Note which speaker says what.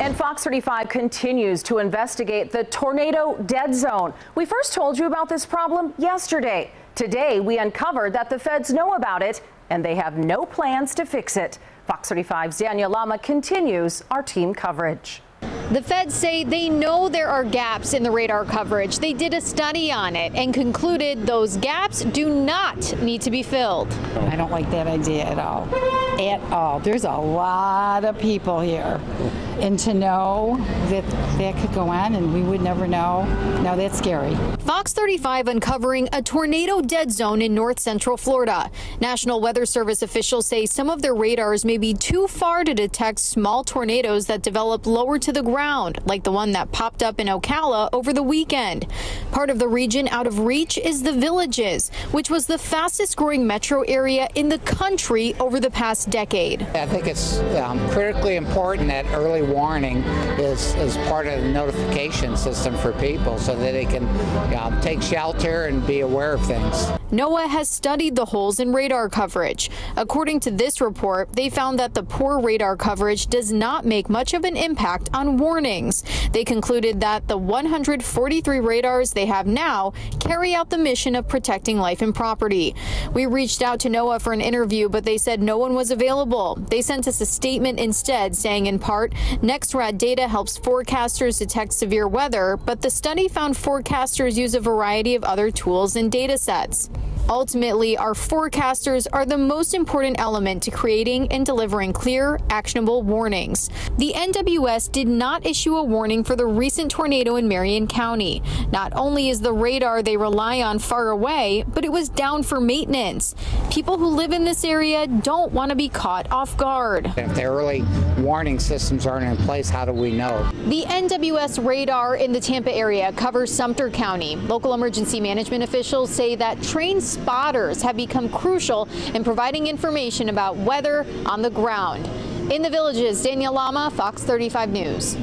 Speaker 1: And Fox 35 continues to investigate the tornado dead zone. We first told you about this problem yesterday. Today, we uncovered that the feds know about it and they have no plans to fix it. Fox 35's Danielle Lama continues our team coverage.
Speaker 2: The feds say they know there are gaps in the radar coverage. They did a study on it and concluded those gaps do not need to be filled.
Speaker 3: I don't like that idea at all. At all. There's a lot of people here. And to know that that could go on and we would never know, now that's scary.
Speaker 2: Fox 35 uncovering a tornado dead zone in north central Florida. National Weather Service officials say some of their radars may be too far to detect small tornadoes that develop lower to the ground, like the one that popped up in Ocala over the weekend. Part of the region out of reach is the Villages, which was the fastest growing metro area in the country over the past decade.
Speaker 4: I think it's um, critically important that early warning is, is part of the notification system for people so that they can um, take shelter and be aware of things.
Speaker 2: NOAA has studied the holes in radar coverage. According to this report, they found that the poor radar coverage does not make much of an impact on warnings. They concluded that the 143 radars they have now carry out the mission of protecting life and property. We reached out to NOAA for an interview, but they said no one was available. They sent us a statement instead saying in part, NEXRAD data helps forecasters detect severe weather, but the study found forecasters use a variety of other tools and data sets. Ultimately, our forecasters are the most important element to creating and delivering clear, actionable warnings. The NWS did not issue a warning for the recent tornado in Marion County. Not only is the radar they rely on far away, but it was down for maintenance. People who live in this area don't want to be caught off guard.
Speaker 4: If the early warning systems aren't in place, how do we know?
Speaker 2: The NWS radar in the Tampa area covers Sumter County. Local emergency management officials say that trained spotters have become crucial in providing information about weather on the ground. In the villages, Danielle Lama, Fox 35 News.